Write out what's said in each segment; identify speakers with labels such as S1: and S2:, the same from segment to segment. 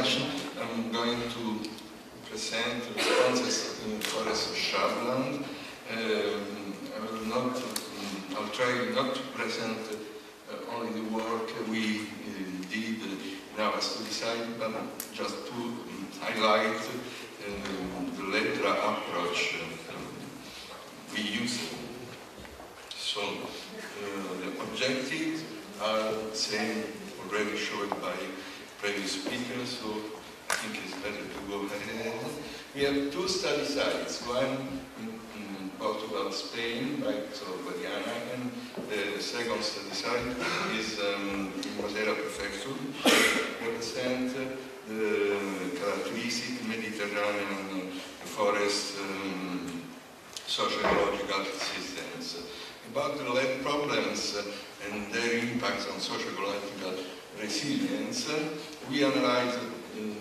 S1: I'm going to present the responses in the forest of. Um, I will not, um, I'll try not to present uh, only the work we uh, did in our study site, but just to um, highlight um, the LEDDRA approach we use. So uh, the objectives are same already showed by previous speakers, so I think it's better to go ahead. We have two study sites, one in, Portugal, Spain, Baixo Guadiana, and the second study site is um, in Matera Prefecture, represent the characteristic Mediterranean forest um, socio-ecological systems. About the LEDD problems and their impacts on socio-ecological resilience, we analyzed um,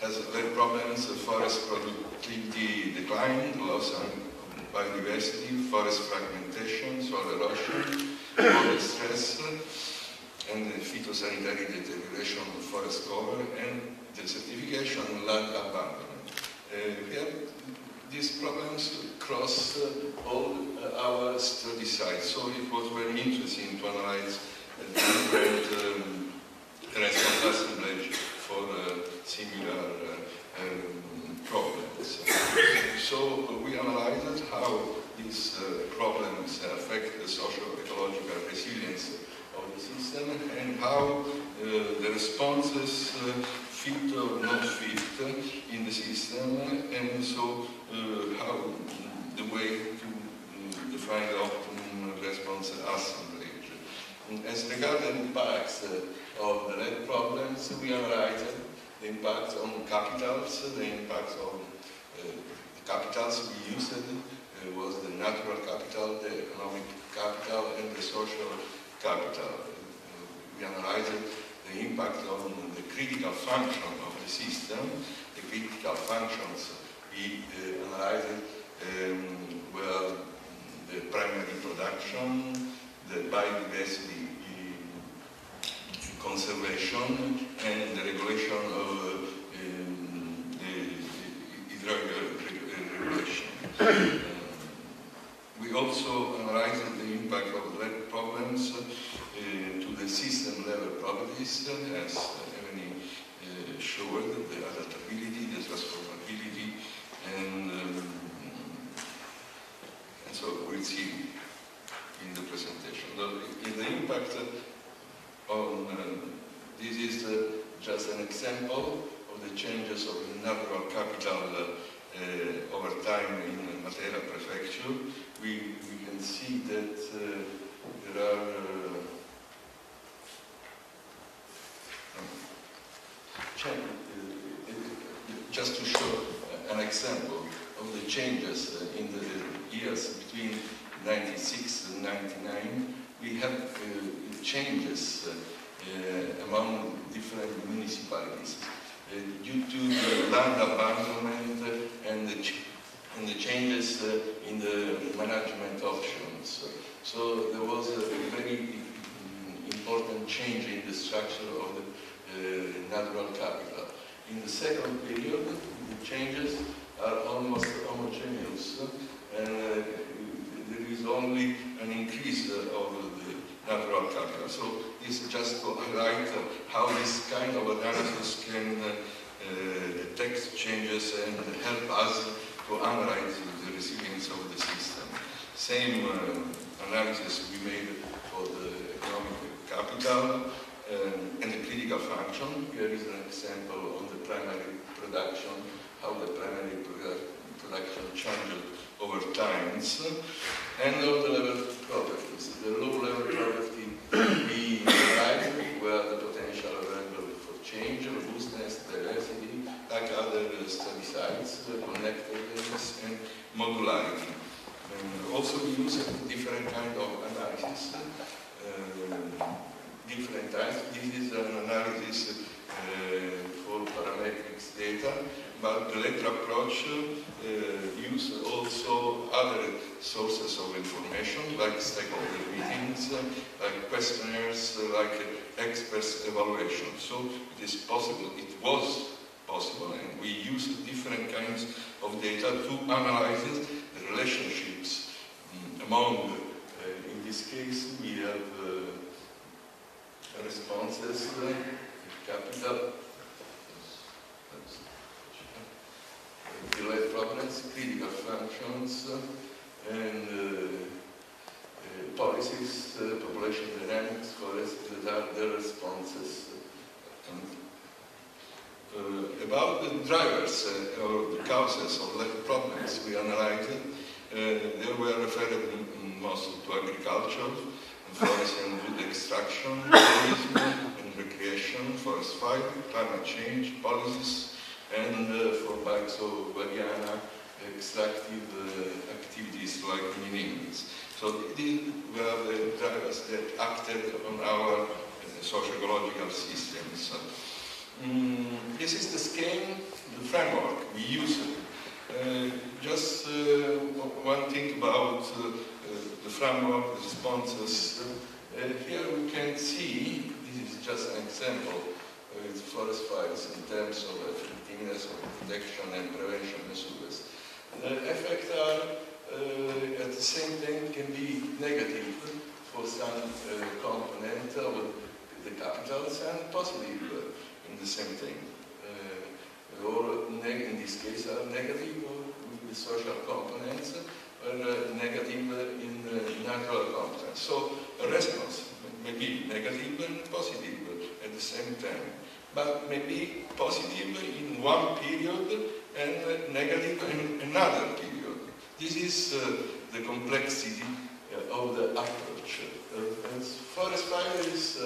S1: has LEDD problems, forest productivity decline, loss of biodiversity, forest fragmentation, soil erosion, water stress, and the phytosanitary deterioration of forest cover, and desertification and land abandonment. Uh, these problems across uh, all uh, our study sites, so it was very interesting to analyze different um, response assemblage for similar um, problems. So we analyzed how these problems affect the socio-ecological resilience of the system and how uh, the responses uh, fit or not fit in the system and so uh, how the way to define the optimum response assemblage. As regards the impacts of the LEDD problems, we analyzed the impact on capitals, the impact on uh, the capitals we used uh, was the natural capital, the economic capital, and the social capital. Uh, we analyzed the impact on the critical function of the system, the critical functions we uh, analyzed um, were the primary production, the biodiversity conservation and the regulation of uh, um, the, the regulation. uh, we also analyzed the impact of LEDD problems uh, to the system level properties, as Emily uh, showed, the adaptability, the transformability, and, um, and so we'll see in the presentation. The, the impact on, uh, this is uh, just an example of the changes of natural capital uh, uh, over time in Matera prefecture. We, we can see that uh, there are uh, um, just to show an example of the changes in the years between 96 and 99, we have uh, changes uh, among different municipalities uh, due to the land abandonment and the, and the changes uh, in the management options. So there was a very mm, important change in the structure of the uh, natural capital. In the second period, the changes are almost homogeneous uh, and there is only an increase of the natural capital. So is just to highlight how this kind of analysis can uh, detect changes and help us to analyze the resilience of the system. Same uh, analysis we made for the economic capital um, and the critical function. Here is an example on the primary production, how the primary production changed over times, and all the level properties. The low level property we derived where the potential available for change, robustness, diversity, like other study sites, connectedness and modularity. And also we use different kind of analysis, uh, different types. This is an analysis uh, for parametrics data, but the LEDDRA approach uh, use also other sources of information, like stakeholder meetings, like questionnaires, like experts' evaluation. So it is possible, it was possible, and we use different kinds of data to analyze the relationships um, among, uh, in this case, we have uh, responses, uh, capital, delay problems, critical functions, and uh, policies, population dynamics, forests, that are the responses. And, uh, about the drivers uh, or the causes of the problems we analyzed, uh, they were referred mostly to agriculture, forest and wood extraction, tourism and recreation, forest fire, climate change, policies, and uh, for Baixo Guadiana, extractive uh, activities like mining. So these were the drivers that acted on our uh, socio-ecological systems. Um, this is the scheme, the framework we use. Uh, just uh, one thing about uh, the framework, the responses. Uh, here we can see, this is just an example, with forest fires in terms of effectiveness of protection and prevention measures. The effects are uh, at the same time can be negative for some uh, component of the capitals and in the same thing. Uh, or in this case are negative with the social components or negative in natural components. So response may be negative and positive at the same time, but maybe positive in one period and negative in another period. This is uh, the complexity uh, of the approach. Uh, forest fire is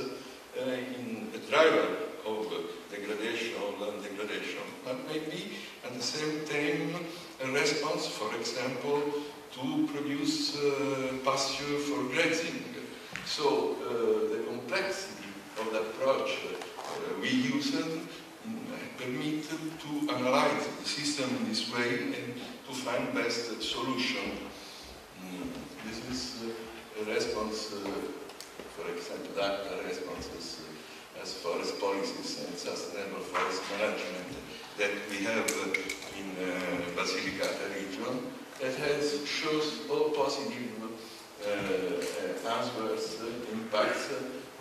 S1: in a driver of degradation or land degradation, but maybe at the same time a response, for example, to produce uh, pasture for grazing. So uh, the complexity of the approach uh, we used permit to analyze the system in this way and to find best solution. Mm. This is a response, uh, for example, that responses uh, as far as policies and sustainable forest management that we have uh, in uh, Basilicata region that has shows all positive uh, uh, answers, impacts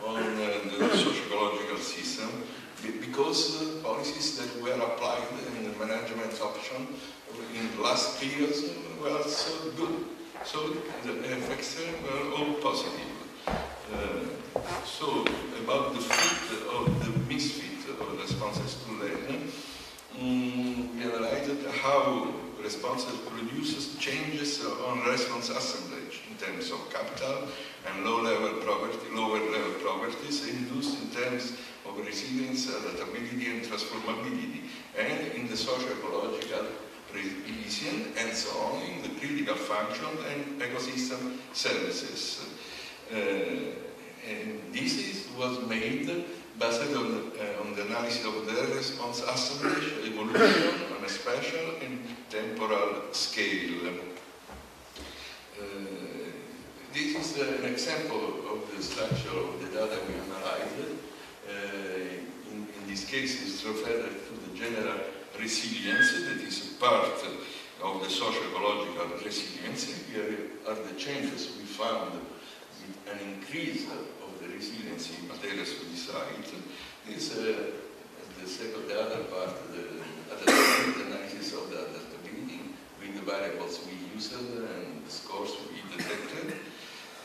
S1: on the socio-ecological system because policies that were applied in the management option in the last periods were so good. So the effects were all positive. Uh, so about the of the misfit of responses to learning, we analyzed how responses produces changes on response assemblage in terms of capital and low-level property, lower-level properties induced in terms of resilience, adaptability, and transformability, and in the socio-ecological resilience, and so on, in the critical function and ecosystem services. Uh, and this is, was made based on, uh, on the analysis of the response assemblage, evolution on a spatial and temporal scale. Uh, this is uh, an example of the structure of the data we analyzed. Uh, in, in, this case, it's referred to the general resilience that is part of the socio-ecological resilience. Here are the changes we found with an increase in materials we decide. This uh, the second, the other part, the, the analysis of the adaptability with the variables we used and the scores we detected.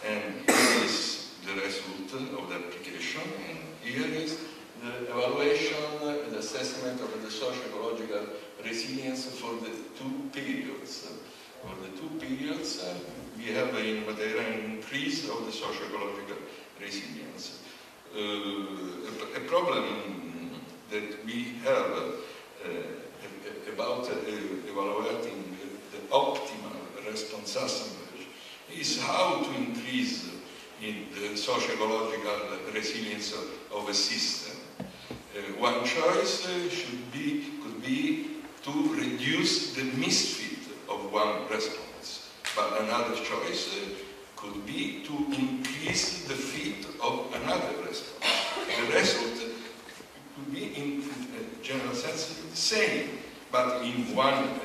S1: And here is the result of the application. And here is the evaluation and assessment of the socio-ecological resilience for the two periods. For the two periods, uh, we have in Matera an increase of the socio-ecological resilience. Uh, a, a, problem that we have uh, about uh, evaluating the optimal response assemblage is how to increase in the socio-ecological resilience of a system. Uh, one choice should be, could be to reduce the misfit of one response, but another choice uh, could be to increase the fit of another response. the result could be in a general sense the same, but in one uh,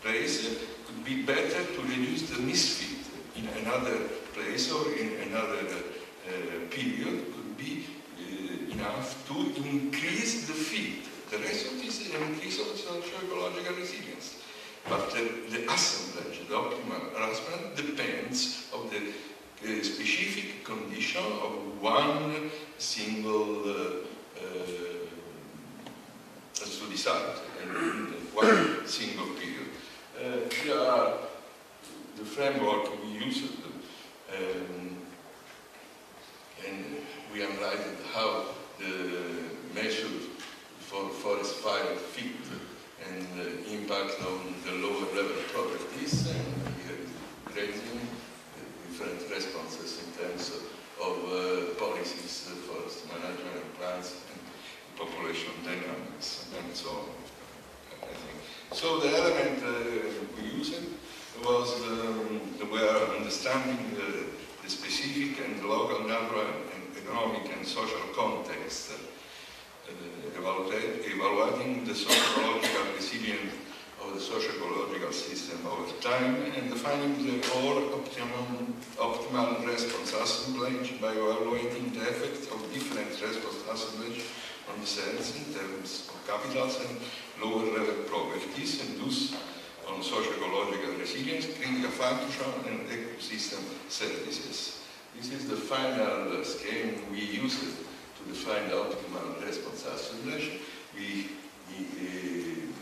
S1: place uh, could be better to reduce the misfit in another place or in another uh, period could be uh, enough to increase the fit. The result is an increase of socio-ecological resilience. But the, the assemblage, the optimal arrangement, depends on the uh, specific condition of one single uh, uh, study site in one single period. Uh, here are the framework we used, um, and we analyzed how the measure for forest fire fit and uh, impact on the lower level properties and we had grading different responses in terms of, of uh, policies, uh, forest management plans and population dynamics and so on. So the element uh, we used was um, were understanding the, the, specific and local natural and economic and social context uh, Eh, evaluating the sociological resilience of the socio-ecological system over time and defining the core optimum, optimal response assemblage by evaluating the effects of different response assemblage on the cells in terms of capitals and lower level properties and thus on socio-ecological resilience, critical function and ecosystem services. This is the final scheme we used to define the optimal response assemblage. We, we uh,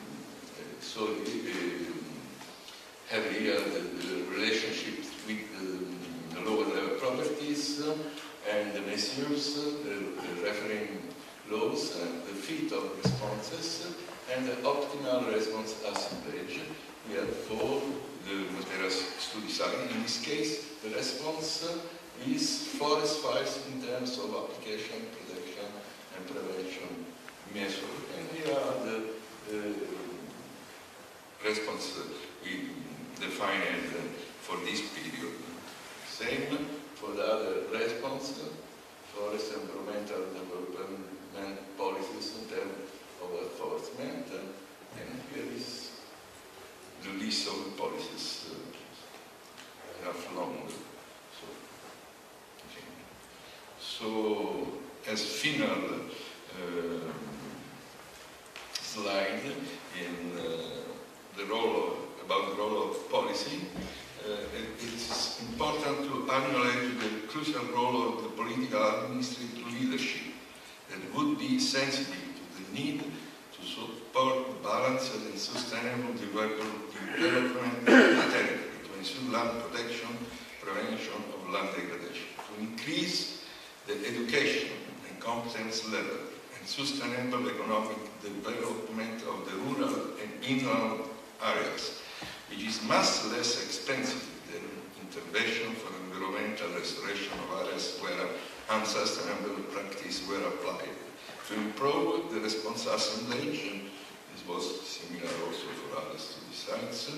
S1: so uh, have here the, the relationship with the, the, lower level properties uh, and the measures, the, the referring laws, and the fit of responses, and the optimal response assemblage. We have for the Matera's study site. In this case, the response is four forest fires in terms of application, prevention measures. And here are the, the response we defined uh, for this period. Same for the other response, uh, forest environmental development policies in terms of enforcement. Uh, and here is the list of policies, uh, enough long. So, so as final uh, slide in uh, the role of, about the role of policy, uh, it, it's important to acknowledge the crucial role of the political administrative leadership that would be sensitive to the need to support balanced and sustainable development territory, to ensure land protection, prevention of land degradation, to increase the education and competence level and sustainable economic development of the rural and inland areas, which is much less expensive than intervention for environmental restoration of areas where unsustainable practices were applied. To improve the response assemblage, and this was similar also for other study sites,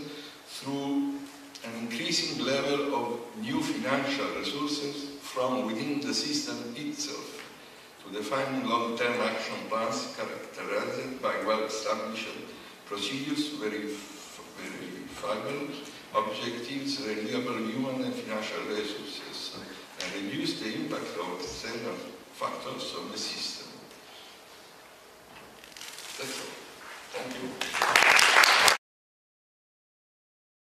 S1: through an increasing level of new financial resources from within the system itself to define long-term action plans characterized by well-established procedures, verifiable objectives, reliable human and financial resources, and reduce the impact of external factors on the system. That's all. Thank you.